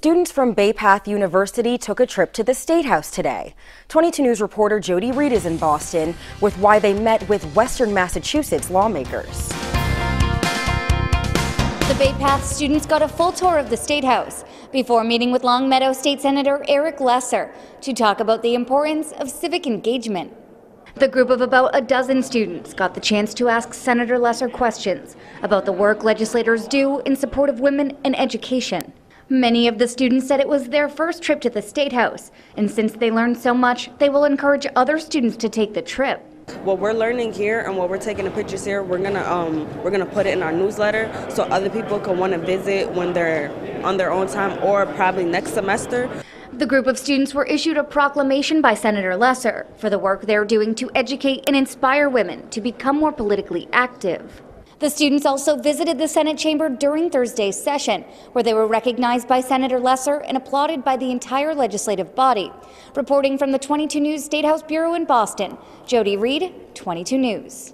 Students from Bay Path University took a trip to the State House today. 22 News reporter Jody Reed is in Boston with why they met with Western Massachusetts lawmakers. The Bay Path students got a full tour of the State House before meeting with Longmeadow State Senator Eric Lesser to talk about the importance of civic engagement. The group of about a dozen students got the chance to ask Senator Lesser questions about the work legislators do in support of women and education. Many of the students said it was their first trip to the State House, and since they learned so much, they will encourage other students to take the trip. What we're learning here and what we're taking the pictures here, we're gonna um, we're gonna put it in our newsletter so other people can want to visit when they're on their own time or probably next semester. The group of students were issued a proclamation by Senator Lesser for the work they're doing to educate and inspire women to become more politically active. The students also visited the Senate chamber during Thursday's session, where they were recognized by Senator Lesser and applauded by the entire legislative body. Reporting from the 22 News State House Bureau in Boston, Jody Reed, 22 News.